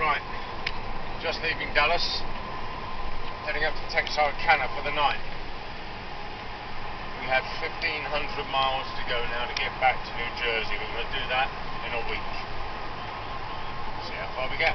Right, just leaving Dallas, heading up to Texarkana for the night. We have 1,500 miles to go now to get back to New Jersey. We're going to do that in a week. See how far we get.